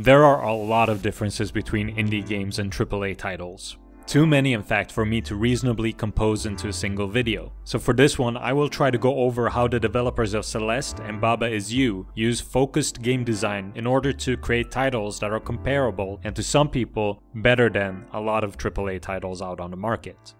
There are a lot of differences between indie games and AAA titles. Too many in fact for me to reasonably compose into a single video. So for this one I will try to go over how the developers of Celeste and Baba Is You use focused game design in order to create titles that are comparable and to some people better than a lot of AAA titles out on the market.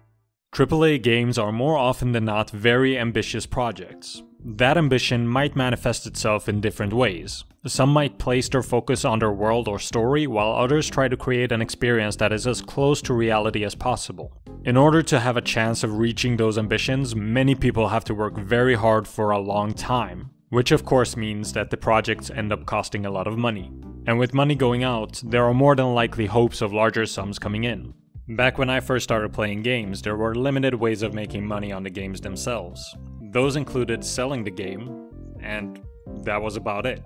AAA games are more often than not very ambitious projects. That ambition might manifest itself in different ways. Some might place their focus on their world or story, while others try to create an experience that is as close to reality as possible. In order to have a chance of reaching those ambitions, many people have to work very hard for a long time, which of course means that the projects end up costing a lot of money. And with money going out, there are more than likely hopes of larger sums coming in. Back when I first started playing games, there were limited ways of making money on the games themselves. Those included selling the game, and that was about it.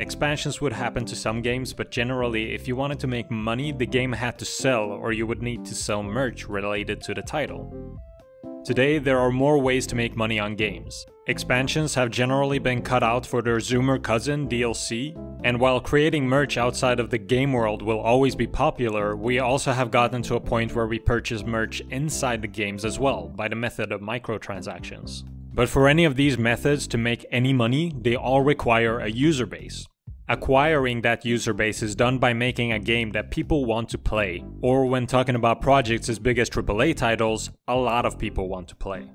Expansions would happen to some games, but generally, if you wanted to make money, the game had to sell, or you would need to sell merch related to the title. Today, there are more ways to make money on games. Expansions have generally been cut out for their Zoomer cousin DLC, and while creating merch outside of the game world will always be popular, we also have gotten to a point where we purchase merch inside the games as well, by the method of microtransactions. But for any of these methods to make any money, they all require a user base. Acquiring that user base is done by making a game that people want to play, or when talking about projects as big as AAA titles, a lot of people want to play.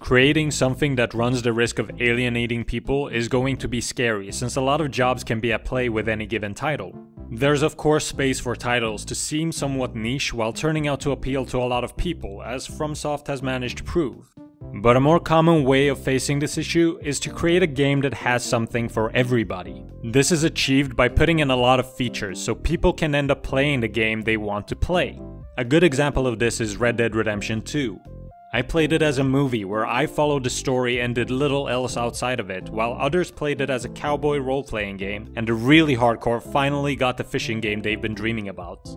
Creating something that runs the risk of alienating people is going to be scary since a lot of jobs can be at play with any given title. There's of course space for titles to seem somewhat niche while turning out to appeal to a lot of people, as FromSoft has managed to prove. But a more common way of facing this issue is to create a game that has something for everybody. This is achieved by putting in a lot of features so people can end up playing the game they want to play. A good example of this is Red Dead Redemption 2. I played it as a movie where I followed the story and did little else outside of it, while others played it as a cowboy role playing game, and the really hardcore finally got the fishing game they've been dreaming about.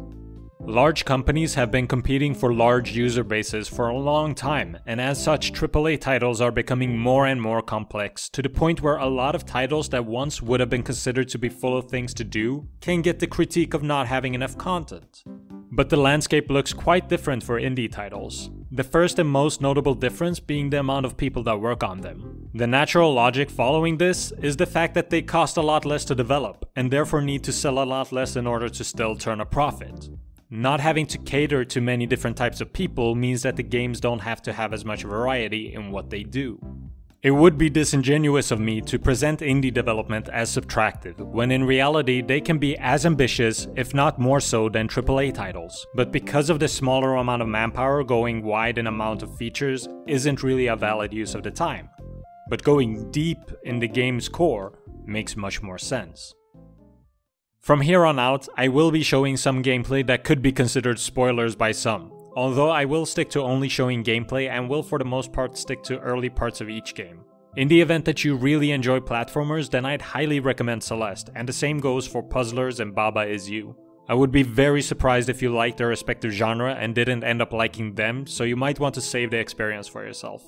Large companies have been competing for large user bases for a long time, and as such, AAA titles are becoming more and more complex, to the point where a lot of titles that once would have been considered to be full of things to do can get the critique of not having enough content. But the landscape looks quite different for indie titles. The first and most notable difference being the amount of people that work on them. The natural logic following this is the fact that they cost a lot less to develop, and therefore need to sell a lot less in order to still turn a profit. Not having to cater to many different types of people means that the games don't have to have as much variety in what they do. It would be disingenuous of me to present indie development as subtractive, when in reality they can be as ambitious, if not more so, than AAA titles. But because of the smaller amount of manpower, going wide in amount of features isn't really a valid use of the time. But going deep in the game's core makes much more sense. From here on out, I will be showing some gameplay that could be considered spoilers by some, although I will stick to only showing gameplay and will for the most part stick to early parts of each game. In the event that you really enjoy platformers, then I'd highly recommend Celeste, and the same goes for Puzzlers and Baba Is You. I would be very surprised if you liked their respective genre and didn't end up liking them, so you might want to save the experience for yourself.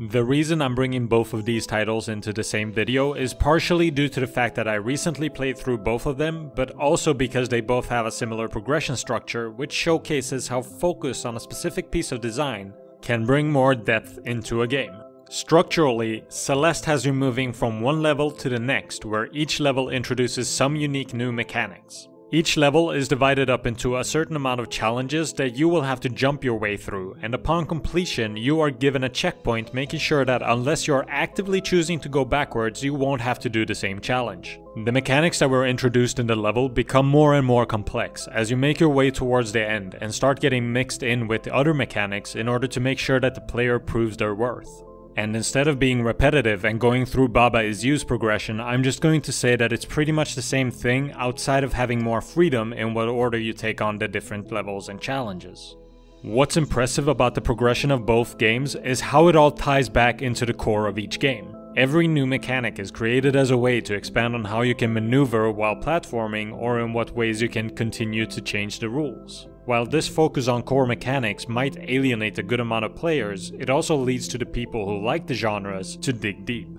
The reason I'm bringing both of these titles into the same video is partially due to the fact that I recently played through both of them, but also because they both have a similar progression structure which showcases how focus on a specific piece of design can bring more depth into a game. Structurally, Celeste has you moving from one level to the next where each level introduces some unique new mechanics. Each level is divided up into a certain amount of challenges that you will have to jump your way through, and upon completion you are given a checkpoint making sure that unless you're actively choosing to go backwards you won't have to do the same challenge. The mechanics that were introduced in the level become more and more complex as you make your way towards the end and start getting mixed in with the other mechanics in order to make sure that the player proves their worth. And instead of being repetitive and going through Baba is You's progression, I'm just going to say that it's pretty much the same thing outside of having more freedom in what order you take on the different levels and challenges. What's impressive about the progression of both games is how it all ties back into the core of each game. Every new mechanic is created as a way to expand on how you can maneuver while platforming or in what ways you can continue to change the rules. While this focus on core mechanics might alienate a good amount of players, it also leads to the people who like the genres to dig deep.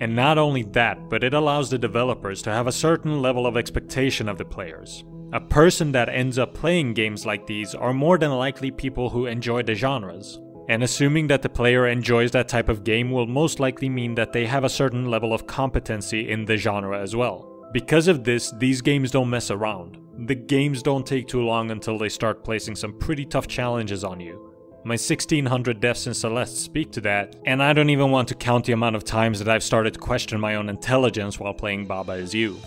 And not only that, but it allows the developers to have a certain level of expectation of the players. A person that ends up playing games like these are more than likely people who enjoy the genres. And assuming that the player enjoys that type of game will most likely mean that they have a certain level of competency in the genre as well. Because of this, these games don't mess around. The games don't take too long until they start placing some pretty tough challenges on you. My 1600 deaths in Celeste speak to that, and I don't even want to count the amount of times that I've started to question my own intelligence while playing Baba Is You.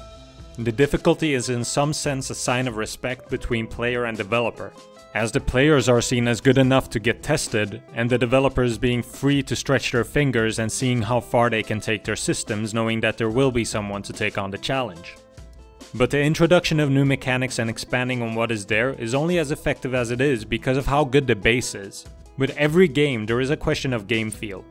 The difficulty is in some sense a sign of respect between player and developer, as the players are seen as good enough to get tested, and the developers being free to stretch their fingers and seeing how far they can take their systems knowing that there will be someone to take on the challenge. But the introduction of new mechanics and expanding on what is there is only as effective as it is because of how good the base is. With every game there is a question of game feel.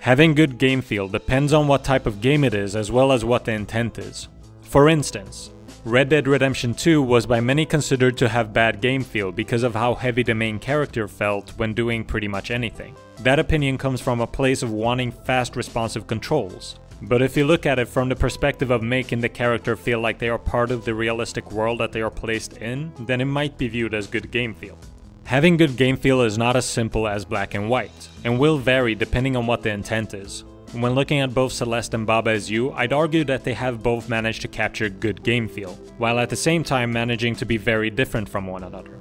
Having good game feel depends on what type of game it is as well as what the intent is. For instance, Red Dead Redemption 2 was by many considered to have bad game feel because of how heavy the main character felt when doing pretty much anything. That opinion comes from a place of wanting fast responsive controls. But if you look at it from the perspective of making the character feel like they are part of the realistic world that they are placed in, then it might be viewed as good game feel. Having good game feel is not as simple as black and white, and will vary depending on what the intent is. When looking at both Celeste and Baba Is You, I'd argue that they have both managed to capture good game feel, while at the same time managing to be very different from one another.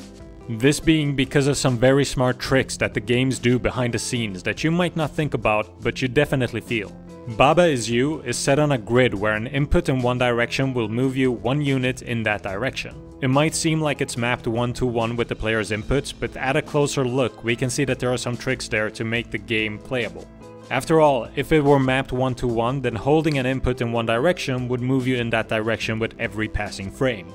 This being because of some very smart tricks that the games do behind the scenes that you might not think about, but you definitely feel. Baba Is You is set on a grid where an input in one direction will move you one unit in that direction. It might seem like it's mapped one to one with the player's inputs, but at a closer look we can see that there are some tricks there to make the game playable. After all, if it were mapped one to one, then holding an input in one direction would move you in that direction with every passing frame.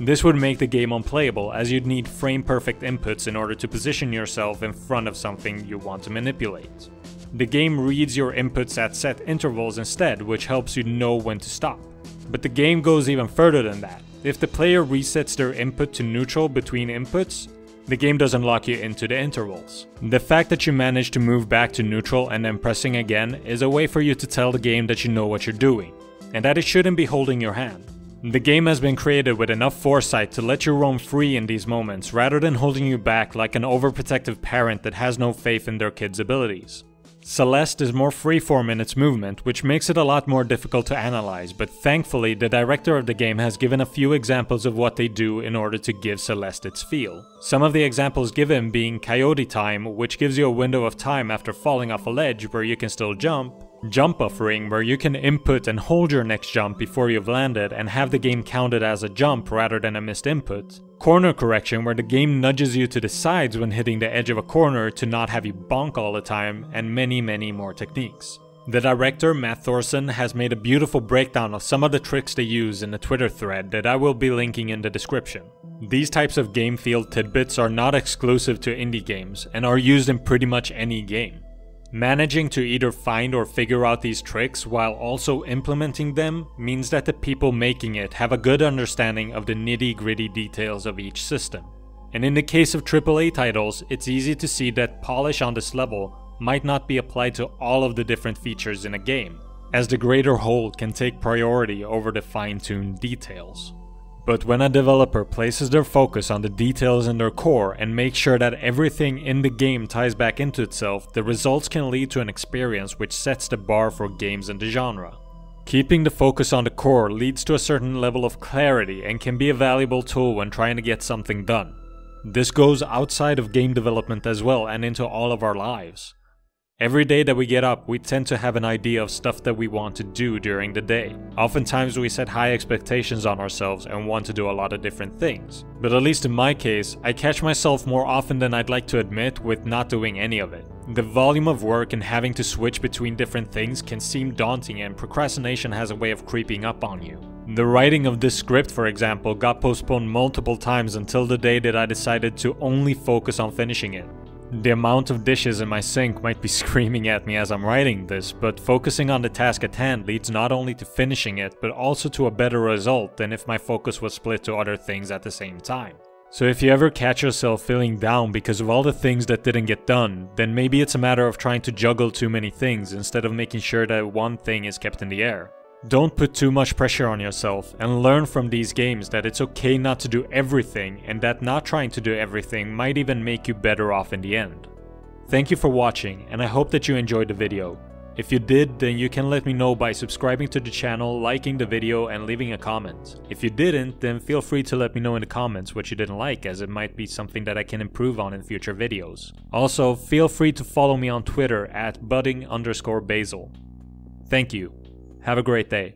This would make the game unplayable as you'd need frame perfect inputs in order to position yourself in front of something you want to manipulate. The game reads your inputs at set intervals instead, which helps you know when to stop. But the game goes even further than that. If the player resets their input to neutral between inputs, the game doesn't lock you into the intervals. The fact that you manage to move back to neutral and then pressing again is a way for you to tell the game that you know what you're doing, and that it shouldn't be holding your hand. The game has been created with enough foresight to let you roam free in these moments rather than holding you back like an overprotective parent that has no faith in their kid's abilities. Celeste is more freeform in its movement, which makes it a lot more difficult to analyze, but thankfully the director of the game has given a few examples of what they do in order to give Celeste its feel. Some of the examples given being Coyote Time, which gives you a window of time after falling off a ledge where you can still jump, Jump buffering, where you can input and hold your next jump before you've landed and have the game counted as a jump rather than a missed input. Corner correction, where the game nudges you to the sides when hitting the edge of a corner to not have you bonk all the time, and many many more techniques. The director, Matt Thorson, has made a beautiful breakdown of some of the tricks they use in a Twitter thread that I will be linking in the description. These types of game feel tidbits are not exclusive to indie games and are used in pretty much any game. Managing to either find or figure out these tricks while also implementing them means that the people making it have a good understanding of the nitty gritty details of each system. And in the case of AAA titles, it's easy to see that polish on this level might not be applied to all of the different features in a game, as the greater whole can take priority over the fine-tuned details. But when a developer places their focus on the details in their core and makes sure that everything in the game ties back into itself, the results can lead to an experience which sets the bar for games in the genre. Keeping the focus on the core leads to a certain level of clarity and can be a valuable tool when trying to get something done. This goes outside of game development as well and into all of our lives. Every day that we get up, we tend to have an idea of stuff that we want to do during the day. Oftentimes we set high expectations on ourselves and want to do a lot of different things. But at least in my case, I catch myself more often than I'd like to admit with not doing any of it. The volume of work and having to switch between different things can seem daunting and procrastination has a way of creeping up on you. The writing of this script, for example, got postponed multiple times until the day that I decided to only focus on finishing it. The amount of dishes in my sink might be screaming at me as I'm writing this, but focusing on the task at hand leads not only to finishing it, but also to a better result than if my focus was split to other things at the same time. So if you ever catch yourself feeling down because of all the things that didn't get done, then maybe it's a matter of trying to juggle too many things instead of making sure that one thing is kept in the air. Don't put too much pressure on yourself and learn from these games that it's okay not to do everything and that not trying to do everything might even make you better off in the end. Thank you for watching and I hope that you enjoyed the video. If you did, then you can let me know by subscribing to the channel, liking the video and leaving a comment. If you didn't, then feel free to let me know in the comments what you didn't like as it might be something that I can improve on in future videos. Also, feel free to follow me on Twitter at budding underscore basil. Thank you. Have a great day.